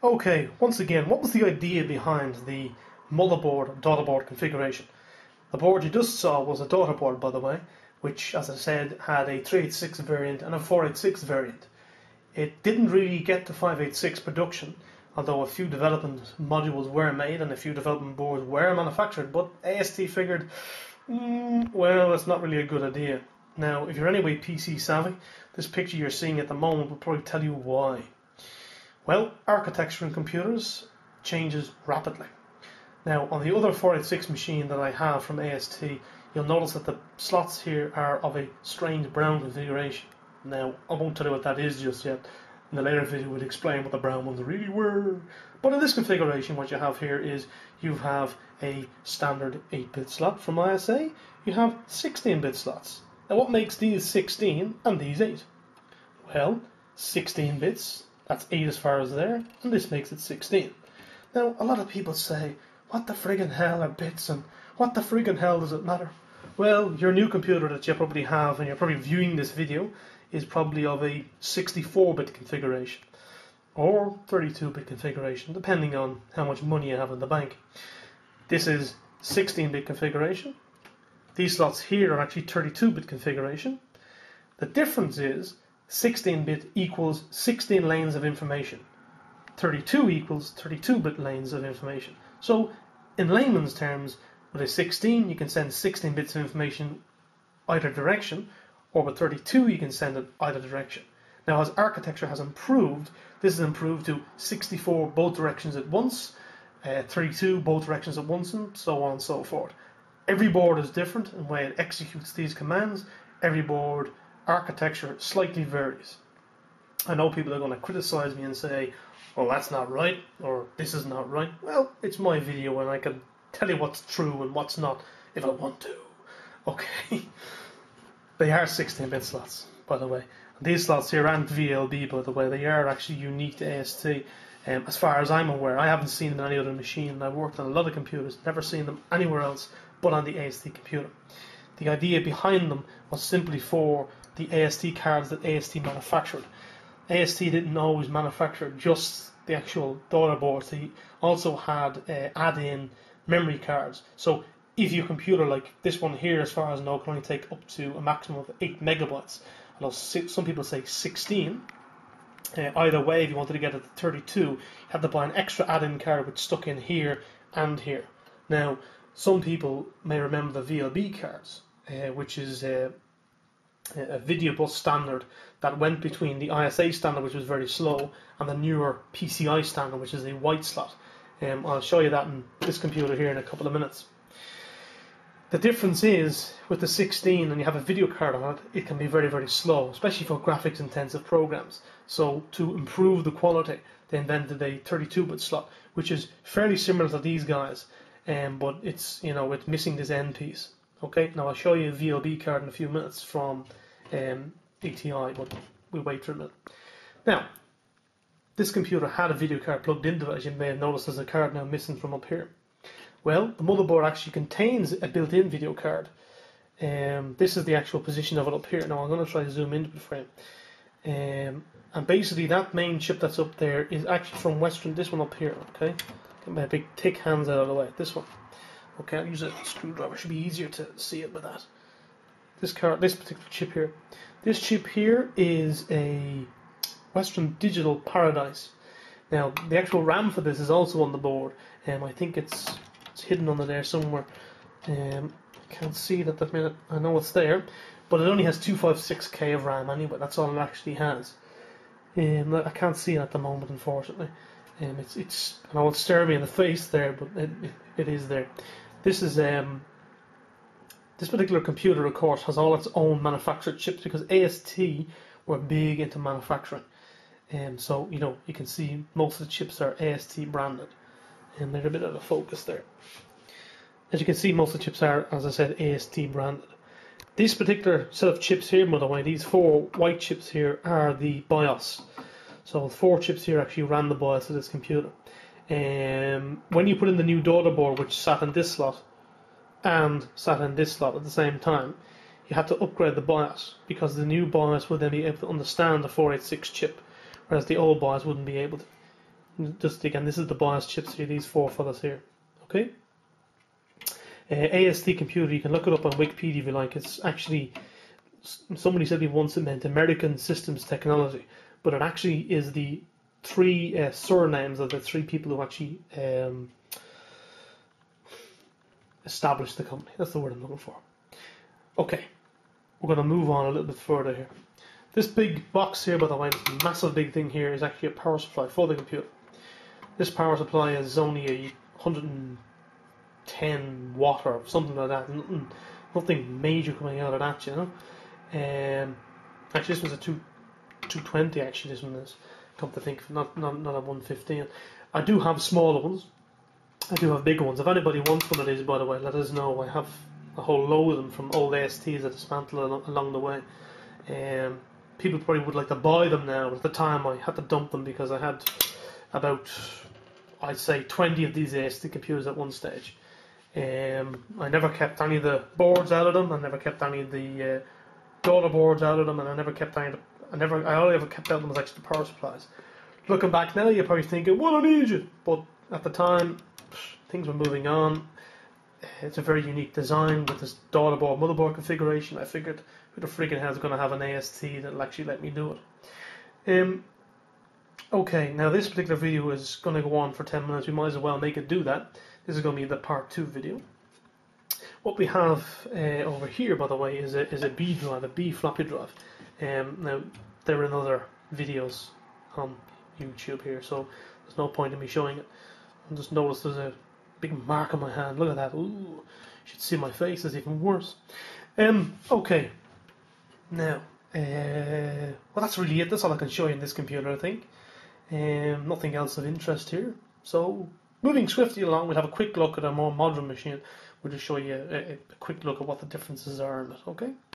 Okay, once again, what was the idea behind the motherboard daughterboard configuration? The board you just saw was a daughterboard, by the way, which, as I said, had a 386 variant and a 486 variant. It didn't really get to 586 production, although a few development modules were made and a few development boards were manufactured, but AST figured, mm, well, that's not really a good idea. Now, if you're anyway PC savvy, this picture you're seeing at the moment will probably tell you why. Well, architecture in computers changes rapidly. Now, on the other 486 machine that I have from AST, you'll notice that the slots here are of a strange brown configuration. Now, I won't tell you what that is just yet. In the later video, we'll explain what the brown ones really were. But in this configuration, what you have here is you have a standard 8-bit slot from ISA. You have 16-bit slots. Now, what makes these 16 and these 8? Well, 16 bits that's 8 as far as there, and this makes it 16. Now, a lot of people say, what the friggin' hell are bits and what the friggin' hell does it matter? Well, your new computer that you probably have and you're probably viewing this video is probably of a 64-bit configuration or 32-bit configuration, depending on how much money you have in the bank. This is 16-bit configuration. These slots here are actually 32-bit configuration. The difference is 16-bit equals 16 lanes of information. 32 equals 32-bit lanes of information. So, in layman's terms, with a 16, you can send 16 bits of information either direction, or with 32, you can send it either direction. Now, as architecture has improved, this has improved to 64 both directions at once, uh, 32 both directions at once, and so on and so forth. Every board is different in the way it executes these commands. Every board architecture slightly varies. I know people are going to criticize me and say, well, that's not right, or this is not right. Well, it's my video and I can tell you what's true and what's not if I want to. Okay. they are 16 bit slots, by the way. These slots here aren't VLB, by the way. They are actually unique to AST. Um, as far as I'm aware, I haven't seen them on any other machine. and I've worked on a lot of computers, never seen them anywhere else but on the AST computer. The idea behind them was simply for the AST cards that AST manufactured. AST didn't always manufacture just the actual daughter boards. They also had uh, add-in memory cards. So if your computer, like this one here, as far as I know, can only take up to a maximum of eight megabytes. I know some people say 16. Uh, either way, if you wanted to get it to 32, you had to buy an extra add-in card which stuck in here and here. Now, some people may remember the VLB cards, uh, which is uh, a video bus standard that went between the ISA standard, which was very slow, and the newer PCI standard, which is a white slot. Um, I'll show you that in this computer here in a couple of minutes. The difference is with the 16 and you have a video card on it, it can be very, very slow, especially for graphics intensive programs. So to improve the quality, they invented a 32-bit slot, which is fairly similar to these guys, um, but it's you know it's missing this end piece. Okay, now I'll show you a VLB card in a few minutes from um, ATI, but we'll wait for a minute. Now, this computer had a video card plugged into it, as you may have noticed there's a card now missing from up here. Well, the motherboard actually contains a built-in video card. Um, this is the actual position of it up here. Now I'm going to try to zoom into the frame. Um, and basically that main chip that's up there is actually from Western, this one up here, okay? Get my big thick hands out of the way, this one. Okay, I'll use a screwdriver. It Should be easier to see it with that. This card, this particular chip here. This chip here is a Western Digital Paradise. Now, the actual RAM for this is also on the board. Um, I think it's it's hidden under there somewhere. Um, I can't see it at the minute. I know it's there, but it only has 256k of RAM anyway. That's all it actually has. Um, I can't see it at the moment, unfortunately. Um, it's it's I know it's staring me in the face there, but it, it, it is there. This is um, this particular computer, of course, has all its own manufactured chips because AST were big into manufacturing. And um, so, you know, you can see most of the chips are AST branded. And they're a bit out of focus there. As you can see, most of the chips are, as I said, AST branded. This particular set of chips here, by the way, these four white chips here are the BIOS. So four chips here actually ran the BIOS of this computer. Um, when you put in the new daughter board, which sat in this slot and sat in this slot at the same time, you had to upgrade the BIOS because the new BIOS would then be able to understand the 486 chip, whereas the old BIOS wouldn't be able to. Just again, this is the BIOS chips here, these four fellas here. Okay. Uh, AST computer, you can look it up on Wikipedia if you like. It's actually somebody said it once it meant American Systems Technology, but it actually is the three uh, surnames of the three people who actually um, established the company. That's the word I'm looking for. Okay, we're going to move on a little bit further here. This big box here, by the way, this massive big thing here, is actually a power supply for the computer. This power supply is only a 110 watt or something like that. Nothing, nothing major coming out of that, you know. Um, actually, this was a two, 220. Actually, this one is. Come to think, not not not a 115. I do have smaller ones. I do have bigger ones. If anybody wants one of these, by the way, let us know. I have a whole load of them from old ASTs I dismantled along the way. Um, people probably would like to buy them now. At the time, I had to dump them because I had about, I'd say, 20 of these AST computers at one stage. Um, I never kept any of the boards out of them. I never kept any of the uh, daughter boards out of them, and I never kept any. Of the, I never. I only ever kept out them as extra power supplies. Looking back now, you're probably thinking, "What an idiot!" But at the time, things were moving on. It's a very unique design with this daughter board, motherboard configuration. I figured, who the freaking hell is going to have an AST that'll actually let me do it? Um, okay, now this particular video is going to go on for 10 minutes. We might as well make it do that. This is going to be the part 2 video. What we have uh, over here, by the way, is a, is a B drive, a B floppy drive. Um, now, there are another videos on YouTube here, so there's no point in me showing it. I just noticed there's a big mark on my hand. Look at that. Ooh, you should see my face. It's even worse. Um, okay. Now, uh, well, that's really it. That's all I can show you in this computer, I think. Um, nothing else of interest here. So, moving swiftly along, we'll have a quick look at a more modern machine. We'll just show you a, a quick look at what the differences are in it, okay?